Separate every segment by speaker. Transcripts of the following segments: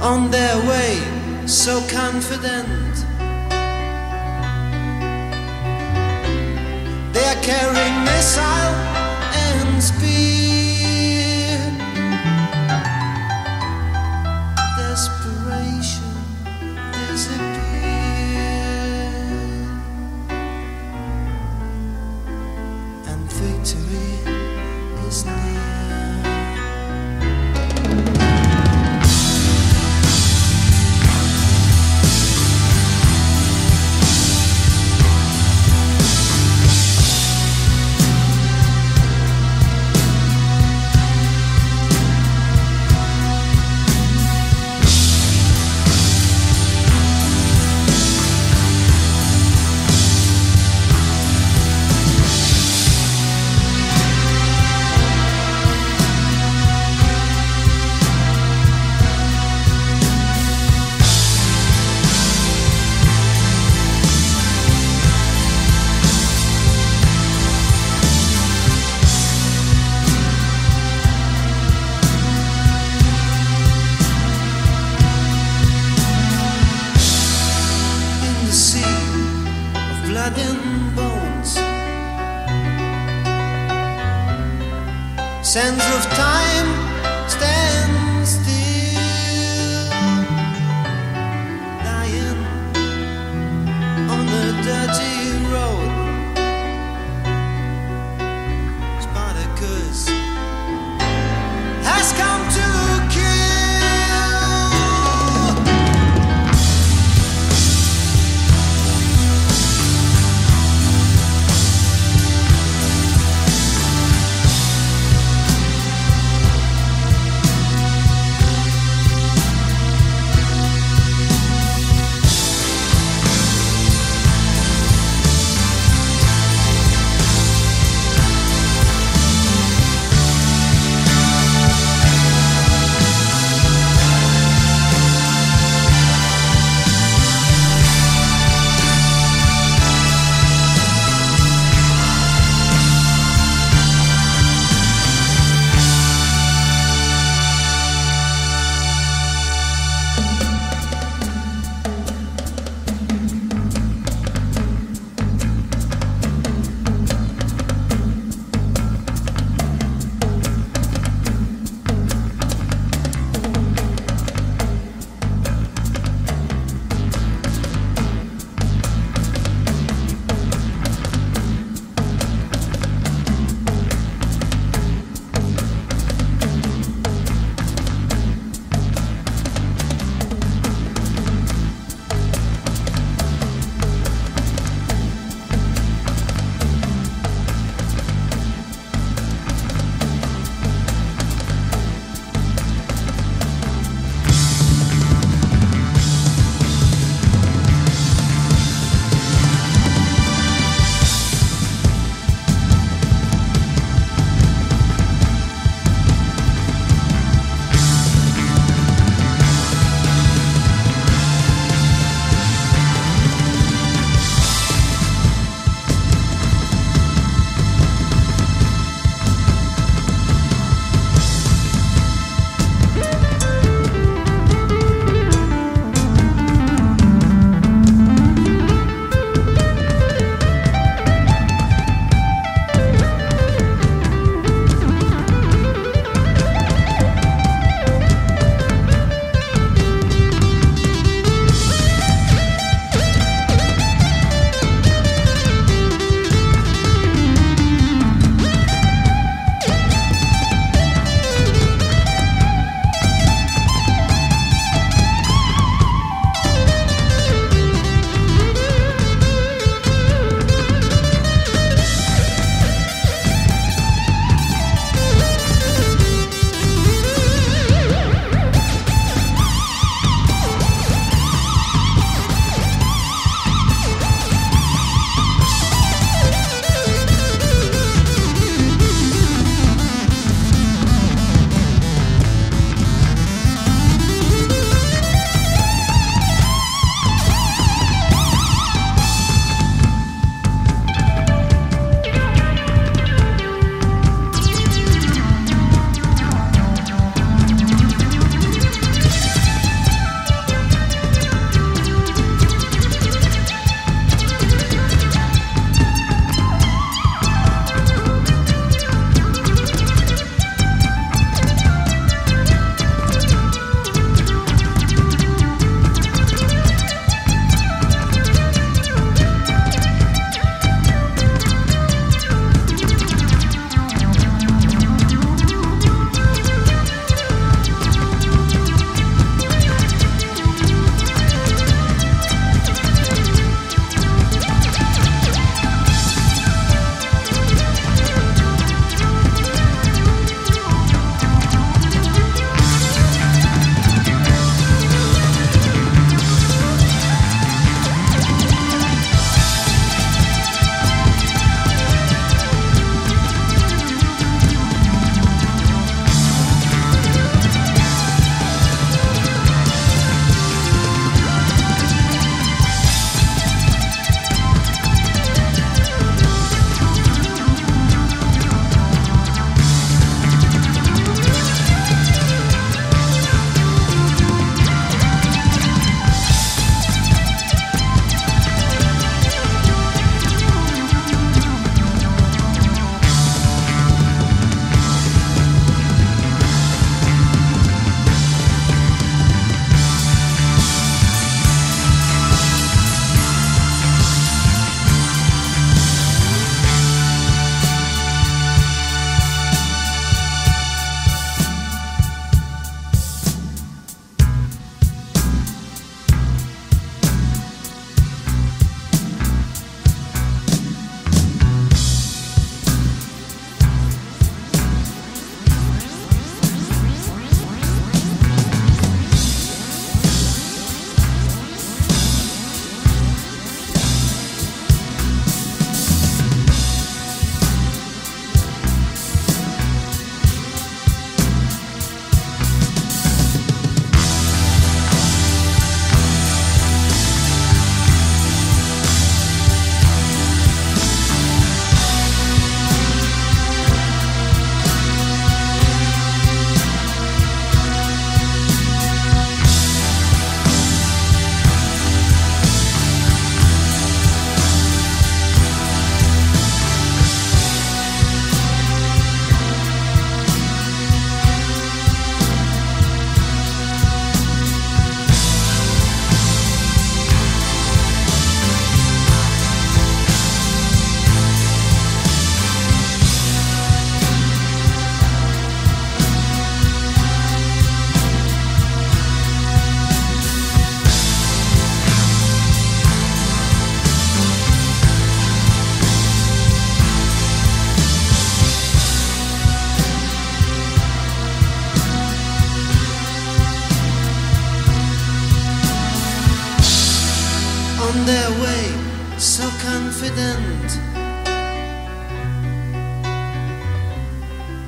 Speaker 1: on their way, so confident. They are carrying missile and speed. On their way, so confident.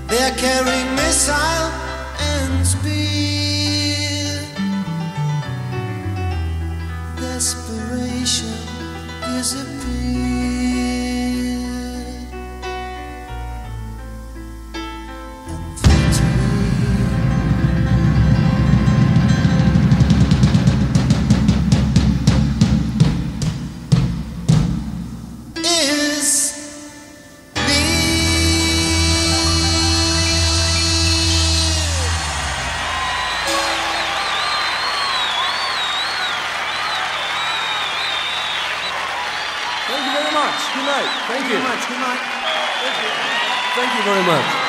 Speaker 1: They're carrying missile and spear.
Speaker 2: Much. Good night. Thank you.
Speaker 1: much. Good night.
Speaker 2: Thank you very much.